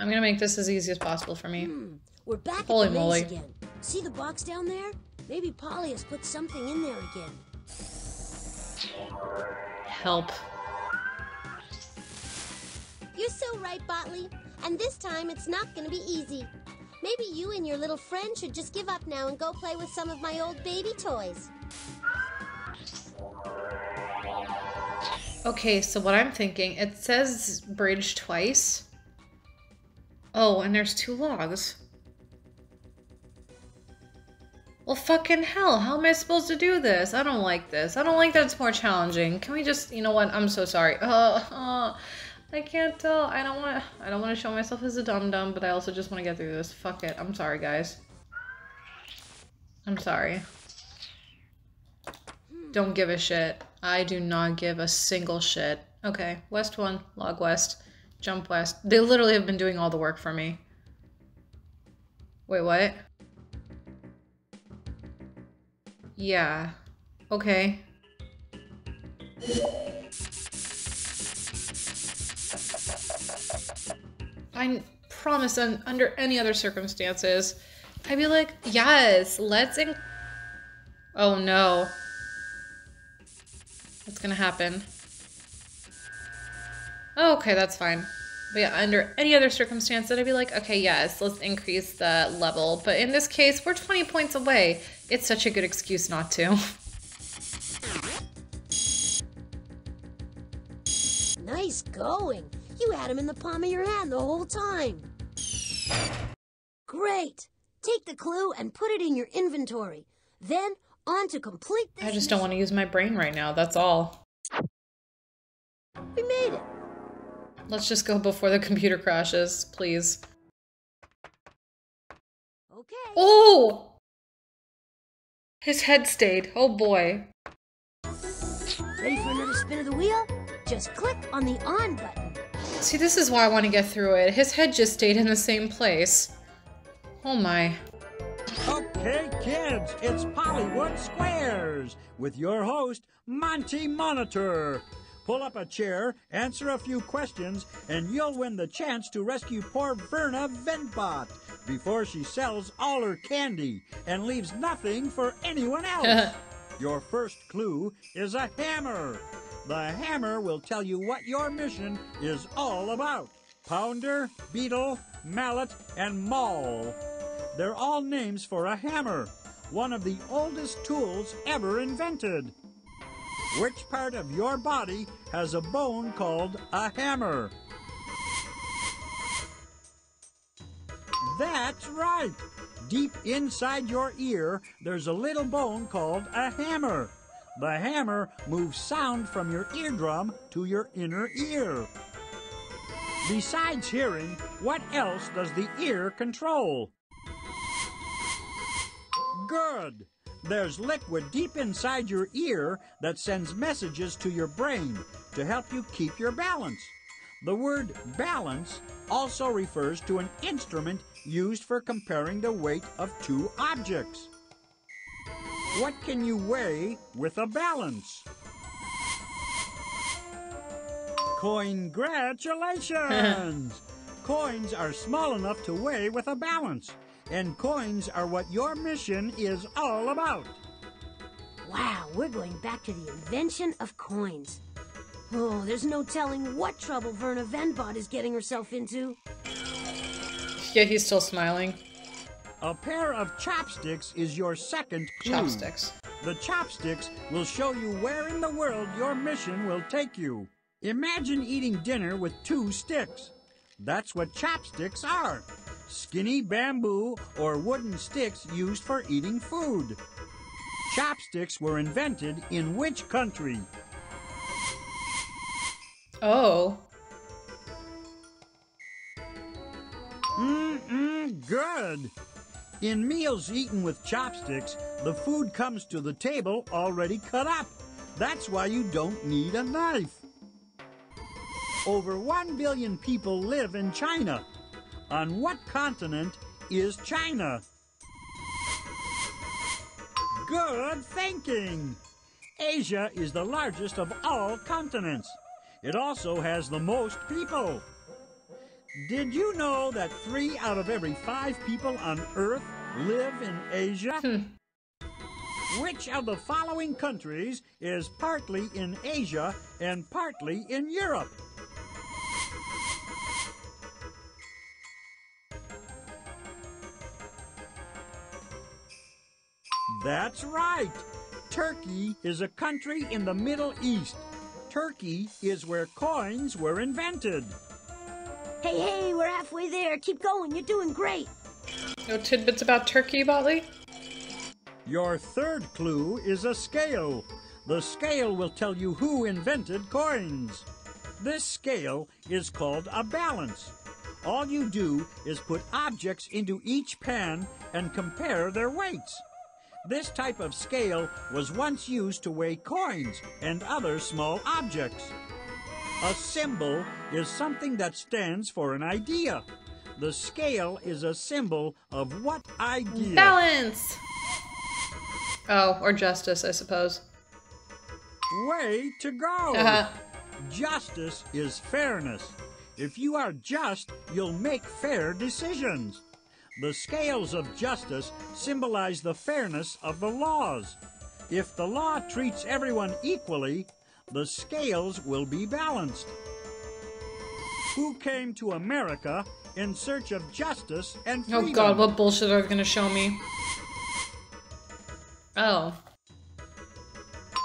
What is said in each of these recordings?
I'm gonna make this as easy as possible for me. Hmm. We're back Holy at the moly. again. See the box down there? Maybe Polly has put something in there again. Help. You're so right, Botley. And this time it's not gonna be easy. Maybe you and your little friend should just give up now and go play with some of my old baby toys. Okay, so what I'm thinking, it says bridge twice. Oh, and there's two logs. Well, fucking hell, how am I supposed to do this? I don't like this. I don't like that it's more challenging. Can we just, you know what? I'm so sorry. Uh, uh, I can't tell. I don't want to, I don't want to show myself as a dum-dum, but I also just want to get through this. Fuck it. I'm sorry, guys. I'm sorry. Don't give a shit. I do not give a single shit. Okay, west one, log west, jump west. They literally have been doing all the work for me. Wait, what? Yeah. Okay. I promise un- under any other circumstances, I'd be like, yes, let's in- Oh no. What's gonna happen? Oh, okay, that's fine. But yeah, under any other circumstance, I'd be like, okay, yes, let's increase the level. But in this case, we're 20 points away. It's such a good excuse not to. Nice going. You had him in the palm of your hand the whole time. Great. Take the clue and put it in your inventory. Then on to complete this. I just don't want to use my brain right now, that's all. We made it. Let's just go before the computer crashes, please. Okay. Oh! His head stayed. Oh boy. Ready for another spin of the wheel? Just click on the on button. See, this is why I want to get through it. His head just stayed in the same place. Oh my. Okay, kids, it's Pollywood Squares with your host, Monty Monitor. Pull up a chair, answer a few questions, and you'll win the chance to rescue poor Verna Vendbot before she sells all her candy and leaves nothing for anyone else. your first clue is a hammer. The hammer will tell you what your mission is all about. Pounder, beetle, mallet, and maul. They're all names for a hammer, one of the oldest tools ever invented. Which part of your body has a bone called a hammer? That's right. Deep inside your ear, there's a little bone called a hammer. The hammer moves sound from your eardrum to your inner ear. Besides hearing, what else does the ear control? Good. There's liquid deep inside your ear that sends messages to your brain to help you keep your balance. The word balance also refers to an instrument used for comparing the weight of two objects. What can you weigh with a balance? Congratulations! coins are small enough to weigh with a balance, and coins are what your mission is all about. Wow, we're going back to the invention of coins. Oh, there's no telling what trouble Verna Vendbot is getting herself into. Yeah, he's still smiling. A pair of chopsticks is your second clue. Chopsticks. The chopsticks will show you where in the world your mission will take you. Imagine eating dinner with two sticks. That's what chopsticks are. Skinny bamboo or wooden sticks used for eating food. Chopsticks were invented in which country? Oh. Mmm, good. In meals eaten with chopsticks, the food comes to the table already cut up. That's why you don't need a knife. Over 1 billion people live in China. On what continent is China? Good thinking! Asia is the largest of all continents. It also has the most people. Did you know that three out of every five people on Earth live in Asia? Hmm. Which of the following countries is partly in Asia and partly in Europe? That's right. Turkey is a country in the Middle East. Turkey is where coins were invented. Hey, hey, we're halfway there. Keep going. You're doing great. No tidbits about Turkey, Botley? Your third clue is a scale. The scale will tell you who invented coins. This scale is called a balance. All you do is put objects into each pan and compare their weights. This type of scale was once used to weigh coins and other small objects. A symbol is something that stands for an idea. The scale is a symbol of what idea? Balance! Oh, or justice, I suppose. Way to go! Uh-huh. Justice is fairness. If you are just, you'll make fair decisions. The scales of justice symbolize the fairness of the laws. If the law treats everyone equally, the scales will be balanced. Who came to America in search of justice and oh, freedom? Oh god, what bullshit are they gonna show me? Oh.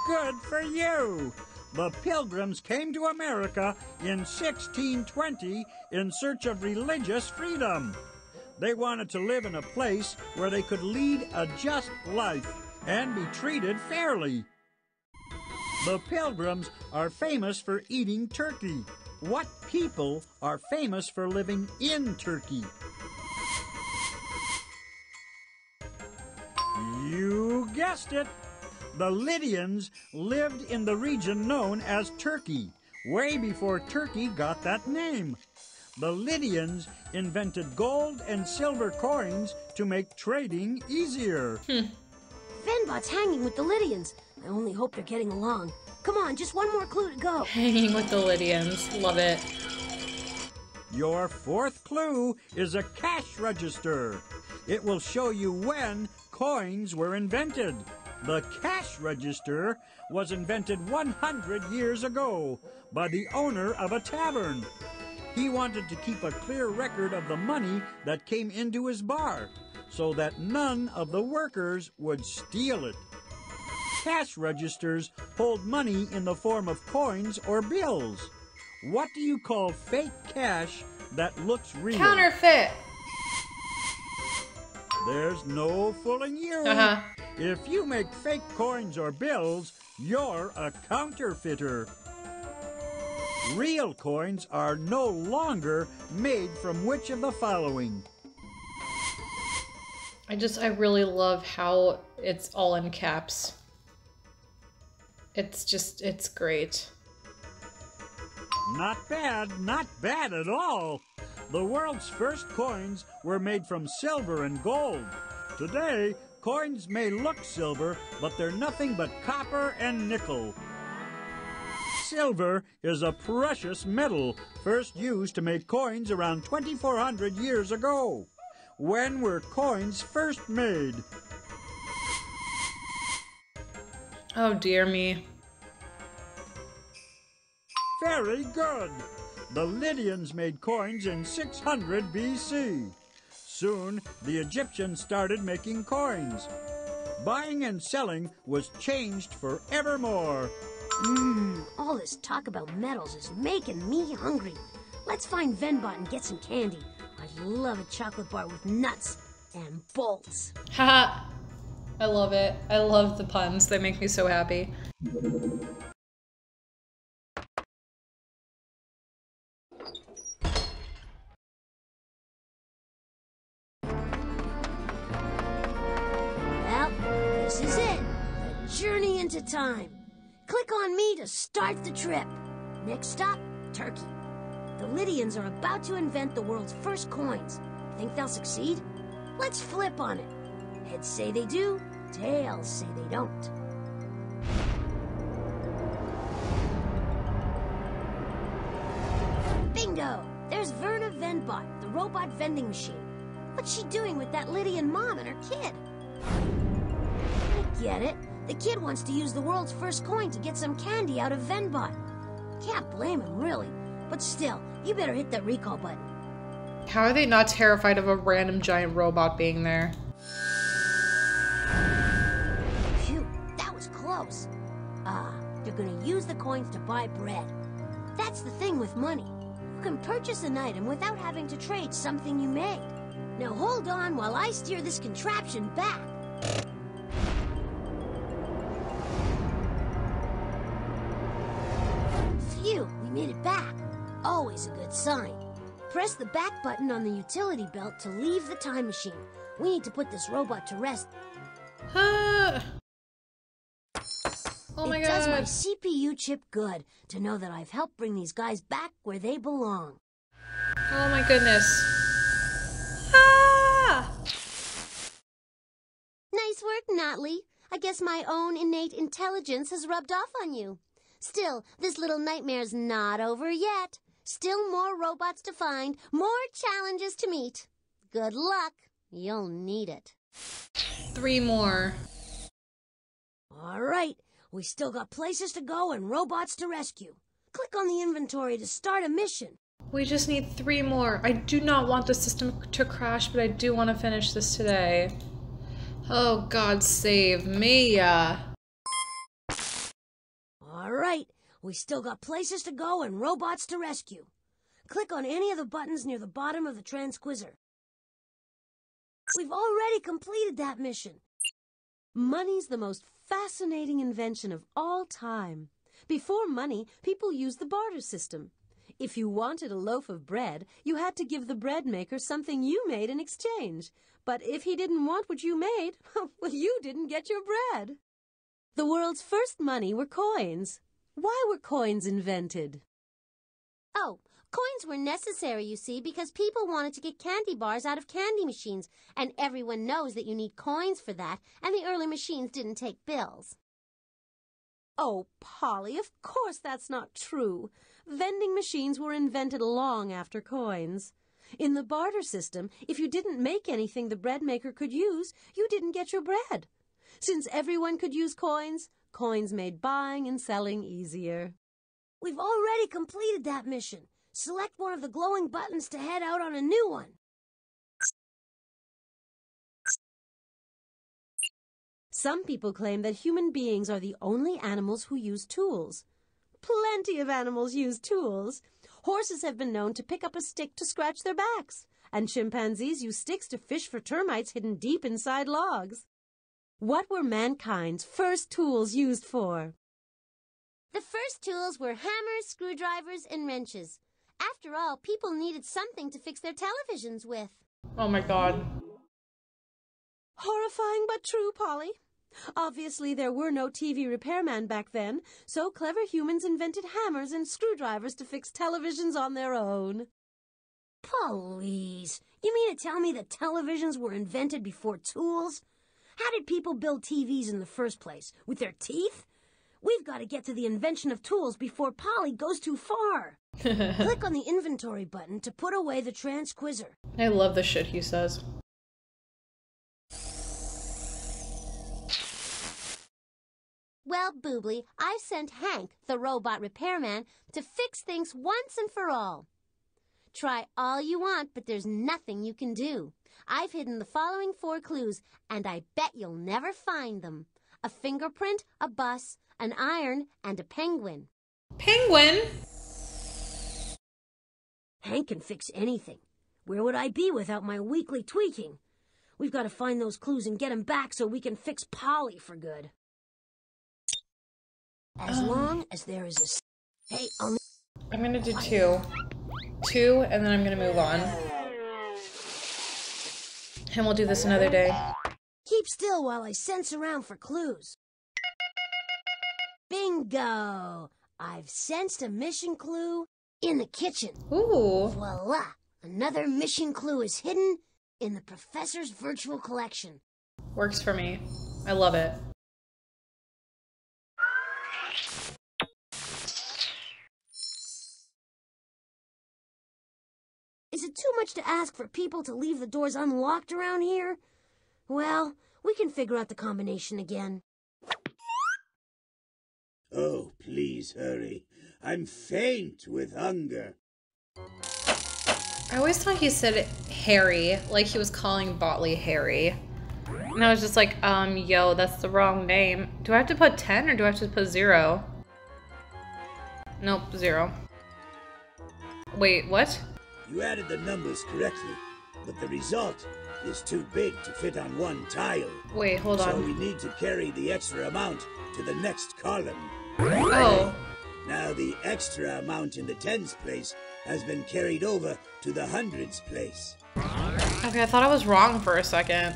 Good for you! The Pilgrims came to America in 1620 in search of religious freedom. They wanted to live in a place where they could lead a just life and be treated fairly. The Pilgrims are famous for eating turkey. What people are famous for living in Turkey? You guessed it. The Lydians lived in the region known as Turkey, way before Turkey got that name. The Lydians invented gold and silver coins to make trading easier. Hmm. Vendbot's hanging with the Lydians. I only hope they're getting along. Come on, just one more clue to go. Hanging with the Lydians. Love it. Your fourth clue is a cash register. It will show you when coins were invented. The cash register was invented 100 years ago by the owner of a tavern. He wanted to keep a clear record of the money that came into his bar so that none of the workers would steal it. Cash registers hold money in the form of coins or bills. What do you call fake cash that looks real? Counterfeit! There's no fooling you. Uh-huh. If you make fake coins or bills, you're a counterfeiter. Real coins are no longer made from which of the following? I just, I really love how it's all in caps. It's just, it's great. Not bad, not bad at all. The world's first coins were made from silver and gold. Today, coins may look silver, but they're nothing but copper and nickel. Silver is a precious metal first used to make coins around 2400 years ago. When were coins first made? Oh dear me. Very good. The Lydians made coins in 600 BC. Soon, the Egyptians started making coins. Buying and selling was changed forevermore. Mmm, all this talk about metals is making me hungry. Let's find Vendbot and get some candy. I love a chocolate bar with nuts and bolts. Haha. I love it. I love the puns. They make me so happy. Well, this is it. The journey into time. Click on me to start the trip. Next stop, Turkey. The Lydians are about to invent the world's first coins. Think they'll succeed? Let's flip on it. Heads say they do, tails say they don't. Bingo! There's Verna Ven Vendbot, the robot vending machine. What's she doing with that Lydian mom and her kid? I get it. The kid wants to use the world's first coin to get some candy out of Vendbot. Can't blame him, really. But still, you better hit that recall button. How are they not terrified of a random giant robot being there? Phew, that was close. Ah, they're gonna use the coins to buy bread. That's the thing with money. You can purchase an item without having to trade something you made. Now hold on while I steer this contraption back. Made it back. Always a good sign. Press the back button on the utility belt to leave the time machine. We need to put this robot to rest. Oh my it does my. CPU chip good to know that I've helped bring these guys back where they belong. Oh my goodness. Ah! Nice work, Notley. I guess my own innate intelligence has rubbed off on you. Still, this little nightmare's not over yet. Still more robots to find, more challenges to meet. Good luck. You'll need it. Three more. All right, we still got places to go and robots to rescue. Click on the inventory to start a mission. We just need three more. I do not want the system to crash, but I do want to finish this today. Oh, God save me. Uh. Right, we still got places to go and robots to rescue. Click on any of the buttons near the bottom of the transquizzer. We've already completed that mission. Money's the most fascinating invention of all time. Before money, people used the barter system. If you wanted a loaf of bread, you had to give the bread maker something you made in exchange. But if he didn't want what you made, well, you didn't get your bread. The world's first money were coins. Why were coins invented? Oh, coins were necessary, you see, because people wanted to get candy bars out of candy machines, and everyone knows that you need coins for that, and the early machines didn't take bills. Oh, Polly, of course that's not true. Vending machines were invented long after coins. In the barter system, if you didn't make anything the bread maker could use, you didn't get your bread. Since everyone could use coins, coins made buying and selling easier. We've already completed that mission. Select one of the glowing buttons to head out on a new one. Some people claim that human beings are the only animals who use tools. Plenty of animals use tools. Horses have been known to pick up a stick to scratch their backs, and chimpanzees use sticks to fish for termites hidden deep inside logs. What were mankind's first tools used for? The first tools were hammers, screwdrivers, and wrenches. After all, people needed something to fix their televisions with. oh my God. Horrifying but true, Polly. Obviously, there were no TV repairmen back then, so clever humans invented hammers and screwdrivers to fix televisions on their own. Please. You mean to tell me that televisions were invented before tools? How did people build TVs in the first place? With their teeth? We've got to get to the invention of tools before Polly goes too far. Click on the inventory button to put away the transquizzer. I love the shit he says. Well, Boobly, I've sent Hank, the robot repairman, to fix things once and for all. Try all you want, but there's nothing you can do. I've hidden the following four clues, and I bet you'll never find them. A fingerprint, a bus, an iron, and a penguin. Penguin? Hank can fix anything. Where would I be without my weekly tweaking? We've got to find those clues and get 'em back so we can fix Polly for good. As long as there is a... Hey, I'll... I'm gonna do two. Two, and then I'm gonna move on. And we'll do this another day. Keep still while I sense around for clues. Bingo! I've sensed a mission clue in the kitchen. Ooh. Voila! Another mission clue is hidden in the professor's virtual collection. Works for me. I love it. Is it too much to ask for people to leave the doors unlocked around here? Well, we can figure out the combination again. Oh, please hurry. I'm faint with hunger. I always thought he said Harry, like he was calling Botley Harry. And I was just like, um, yo, that's the wrong name. Do I have to put 10 or do I have to put 0? Nope, 0. Wait, what? You added the numbers correctly, but the result is too big to fit on one tile. Wait, hold on. So we need to carry the extra amount to the next column. Oh, Now the extra amount in the tens place has been carried over to the hundreds place. okay, I thought I was wrong for a second.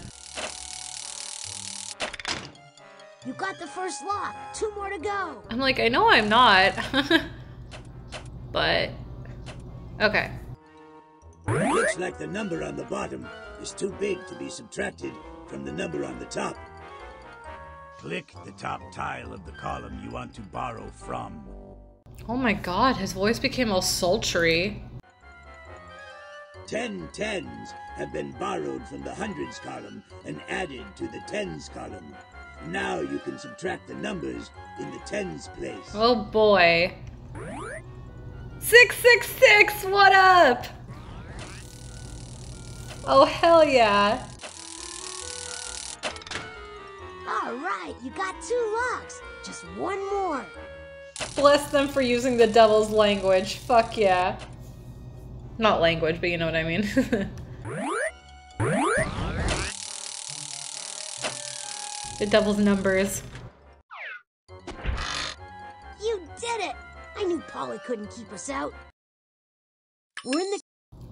You got the first lock. Two more to go. I'm like, I know I'm not. but, okay. Looks like the number on the bottom is too big to be subtracted from the number on the top. Click the top tile of the column you want to borrow from. Oh my god, his voice became all sultry. Ten tens have been borrowed from the hundreds column and added to the tens column. Now you can subtract the numbers in the tens place. Oh boy. 666, what up? Oh hell yeah. All right, you got two locks. Just one more. Bless them for using the devil's language. Fuck yeah. Not language, but you know what I mean. the devil's numbers. You did it! I knew Polly couldn't keep us out. We're in the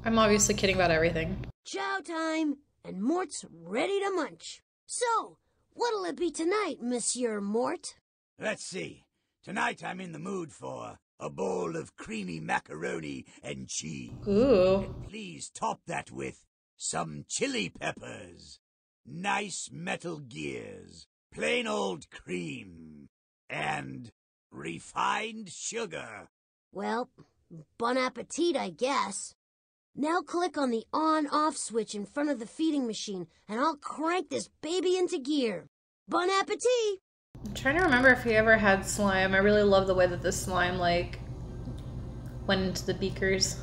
I'm obviously kidding about everything. chow time, and Mort's ready to munch. So, what'll it be tonight, Monsieur Mort? Let's see. Tonight I'm in the mood for a bowl of creamy macaroni and cheese. Ooh. And Please top that with some chili peppers, nice metal gears, plain old cream, and refined sugar. Well, bon appetit, I guess. Now click on the on-off switch in front of the feeding machine, and I'll crank this baby into gear. Bon appetit! I'm trying to remember if he ever had slime. I really love the way that the slime, like, went into the beakers.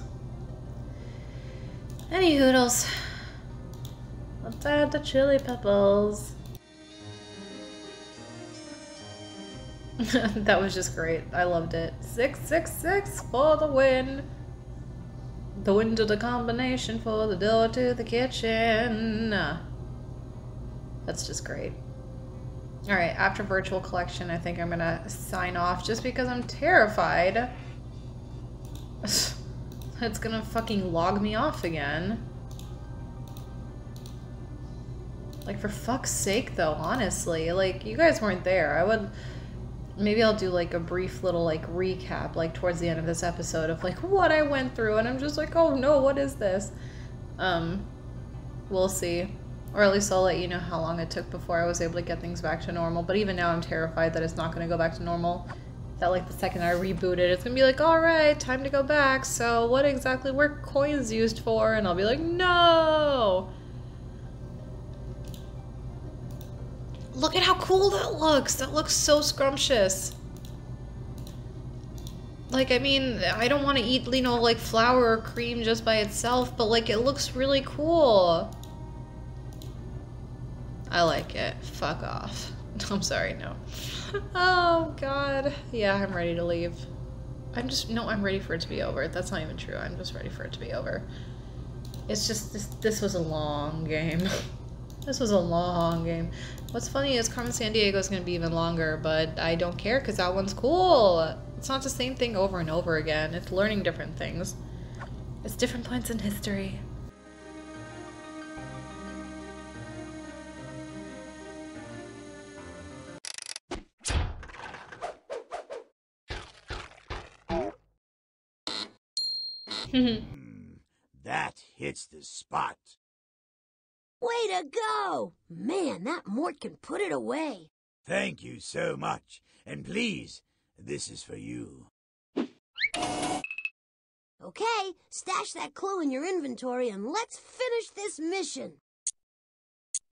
Any hoodles. Let's add the chili peppers. that was just great. I loved it. 666 for the win. The win to the combination for the door to the kitchen. That's just great. All right, after virtual collection, I think I'm gonna sign off just because I'm terrified. it's gonna fucking log me off again. Like, for fuck's sake, though, honestly. Like, you guys weren't there. I would. Maybe I'll do like a brief little like recap, like towards the end of this episode of like what I went through, and I'm just like, oh no, what is this? Um, we'll see. Or at least I'll let you know how long it took before I was able to get things back to normal. But even now, I'm terrified that it's not going to go back to normal. That, like, the second I reboot it, it's going to be like, alright, time to go back. So, what exactly were coins used for? And I'll be like, no! Look at how cool that looks! That looks so scrumptious. Like, I mean, I don't want to eat, you know, like flour or cream just by itself, but, like, it looks really cool. I like it. Fuck off. I'm sorry, no. Oh, God. Yeah, I'm ready to leave. I'm just, no, I'm ready for it to be over. That's not even true. I'm just ready for it to be over. It's just, this, this was a long game. this was a long game. What's funny is Carmen Sandiego is going to be even longer, but I don't care because that one's cool. It's not the same thing over and over again. It's learning different things. It's different points in history. Hmm, that hits the spot. Way to go! Man, that Mort can put it away. Thank you so much. And please, this is for you. Okay, stash that clue in your inventory and let's finish this mission.